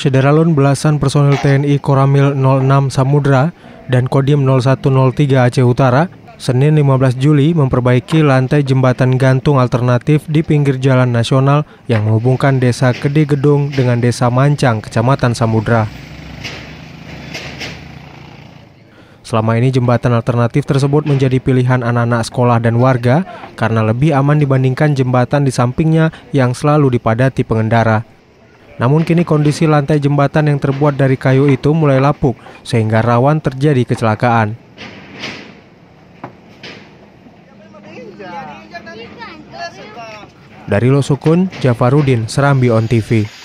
Sederalun belasan personil TNI Koramil 06 Samudra dan Kodim 0103 Aceh Utara Senin 15 Juli memperbaiki lantai jembatan gantung alternatif di pinggir jalan nasional yang menghubungkan desa Kede Gedung dengan desa Mancang, Kecamatan Samudra. Selama ini jembatan alternatif tersebut menjadi pilihan anak-anak sekolah dan warga karena lebih aman dibandingkan jembatan di sampingnya yang selalu dipadati pengendara. Namun kini kondisi lantai jembatan yang terbuat dari kayu itu mulai lapuk sehingga rawan terjadi kecelakaan. Dari Losukun, Jafarudin, Serambi On TV.